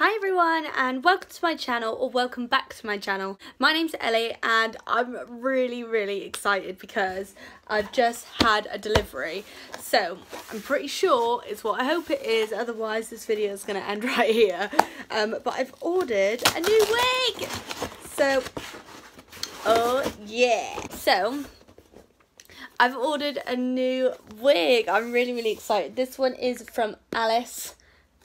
Hi everyone and welcome to my channel or welcome back to my channel. My name's Ellie and I'm really really excited because I've just had a delivery. So I'm pretty sure it's what I hope it is otherwise this video is going to end right here. Um, but I've ordered a new wig. So oh yeah. So I've ordered a new wig. I'm really really excited. This one is from Alice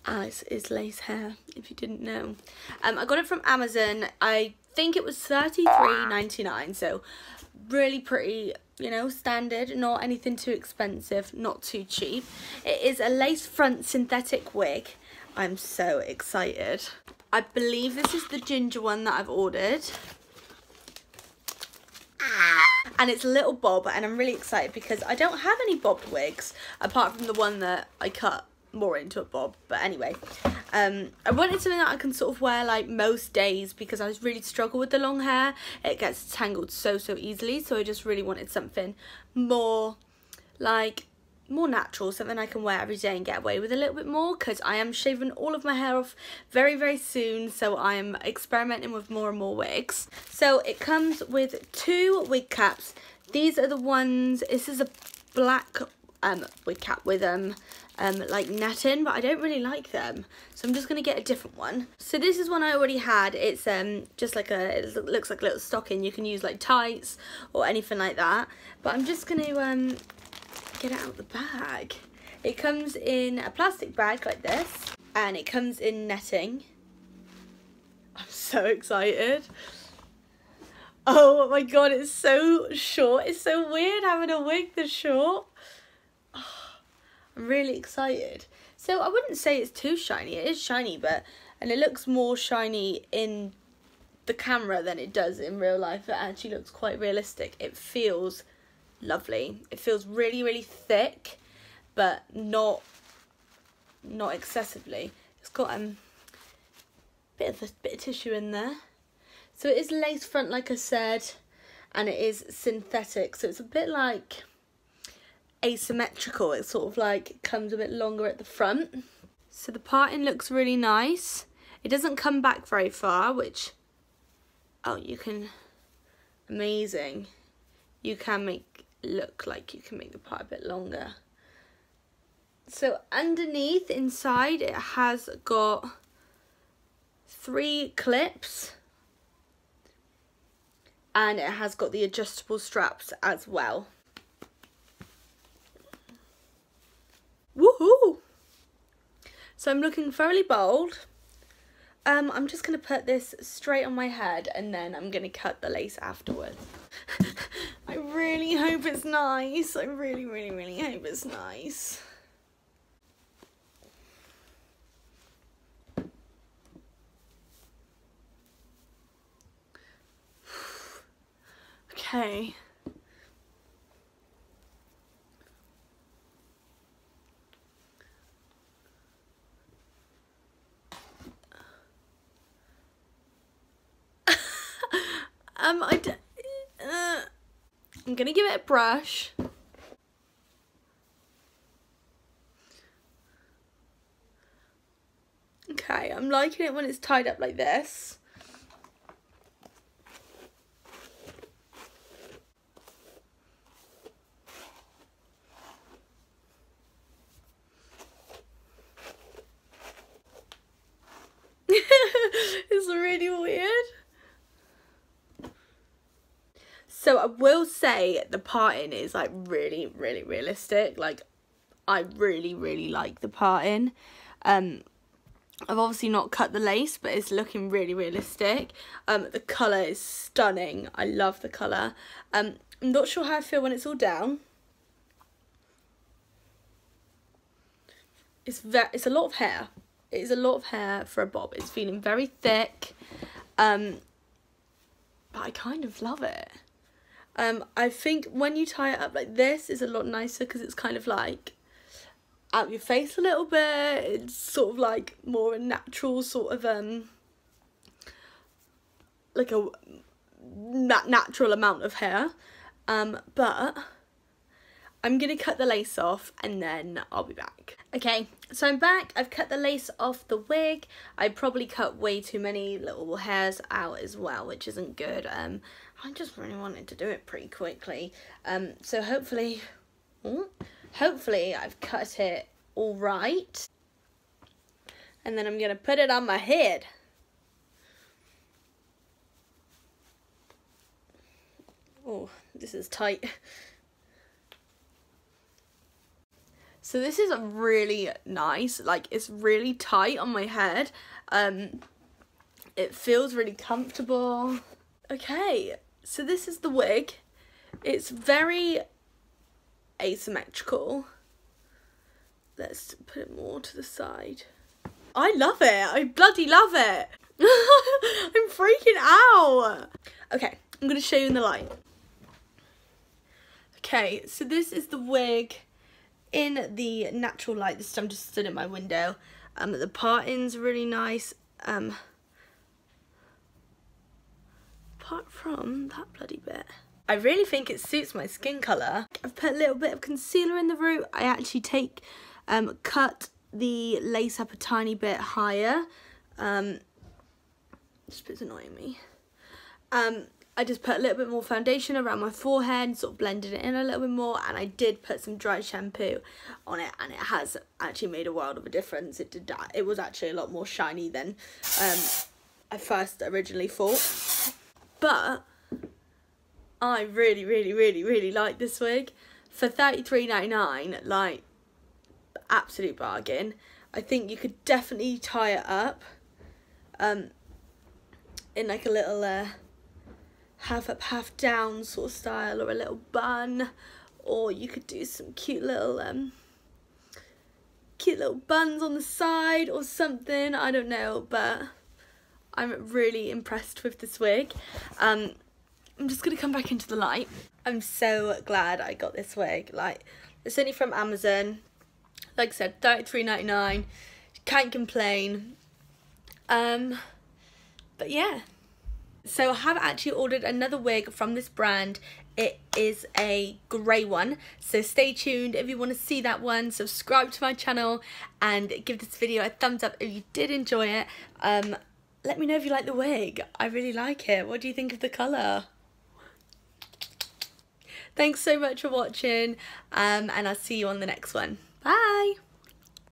Alice is lace hair, if you didn't know. Um, I got it from Amazon. I think it was thirty three ninety nine. so really pretty, you know, standard, not anything too expensive, not too cheap. It is a lace front synthetic wig. I'm so excited. I believe this is the ginger one that I've ordered. And it's a little bob and I'm really excited because I don't have any bobbed wigs apart from the one that I cut more into a bob. But anyway um i wanted something that i can sort of wear like most days because i really struggle with the long hair. It gets tangled so so easily. So i just really wanted something more like more natural something i can wear every day and get away with a little bit more because i am shaving all of my hair off very very soon. So i am experimenting with more and more wigs. So it comes with two wig caps. These are the ones this is a black um wig cap with um um, like netting, but I don't really like them. So I'm just to get a different one. So this is one I already had. It's um, just like a, it looks like a little stocking. You can use like tights or anything like that. But I'm just to um, get it out of the bag. It comes in a plastic bag like this. And it comes in netting. I'm so excited. Oh my god, it's so short. It's so weird having a wig this short. I'm really excited. So I wouldn't say it's too shiny. It is shiny, but and it looks more shiny in the camera than it does in real life. It actually looks quite realistic. It feels lovely. It feels really, really thick, but not not excessively. It's got um bit of a bit of tissue in there. So it is lace front, like I said, and it is synthetic. So it's a bit like asymmetrical. It sort of like comes a bit longer at the front. So the parting looks really nice. It doesn't come back very far, which, oh, you can, amazing. You can make look like you can make the part a bit longer. So underneath, inside, it has got three clips and it has got the adjustable straps as well. So I'm looking fairly bold. Um, I'm just going to put this straight on my head and then I'm going to cut the lace afterwards. I really hope it's nice. I really, really, really hope it's nice. okay. Um, I d uh, I'm gonna give it a brush. Okay, I'm liking it when it's tied up like this. it's really weird. So I will say the parting is like really, really realistic. Like I really, really like the parting. Um, I've obviously not cut the lace, but it's looking really realistic. Um, the colour is stunning. I love the colour. Um, I'm not sure how I feel when it's all down. It's very, it's a lot of hair. It is a lot of hair for a bob. It's feeling very thick. Um, but I kind of love it. Um, I think when you tie it up like this, it's a lot nicer because it's kind of like out your face a little bit. It's sort of like more a natural sort of um like a nat natural amount of hair. Um, but I'm gonna cut the lace off and then I'll be back. Okay, so I'm back. I've cut the lace off the wig. I probably cut way too many little hairs out as well, which isn't good. Um, I just really wanted to do it pretty quickly. Um, so hopefully, hopefully I've cut it all right. And then I'm gonna put it on my head. Oh, this is tight. So this is really nice, like it's really tight on my head. Um, it feels really comfortable. Okay, so this is the wig. It's very asymmetrical. Let's put it more to the side. I love it. I bloody love it. I'm freaking out. Okay, I'm going to show you in the light. Okay, so this is the wig in the natural light. This time just stood at my window. Um, the parting's really nice. Um, apart from that bloody bit. I really think it suits my skin colour. I've put a little bit of concealer in the root. I actually take, um, cut the lace up a tiny bit higher. Um, this bit's annoying me. Um, I just put a little bit more foundation around my forehead, sort of blended it in a little bit more, and I did put some dry shampoo on it, and it has actually made a world of a difference. It did that. It was actually a lot more shiny than um, I first originally thought. But I really, really, really, really like this wig. For thirty three ninety nine, like, absolute bargain. I think you could definitely tie it up um, in like a little... Uh, half up, half down sort of style or a little bun or you could do some cute little um cute little buns on the side or something I don't know but I'm really impressed with this wig. Um I'm just gonna come back into the light. I'm so glad I got this wig. Like it's only from Amazon. Like I said 33.99 can't complain. Um but yeah so I have actually ordered another wig from this brand. It is a grey one. So stay tuned if you want to see that one. Subscribe to my channel and give this video a thumbs up if you did enjoy it. Um, let me know if you like the wig. I really like it. What do you think of the colour? Thanks so much for watching um, and I'll see you on the next one. Bye!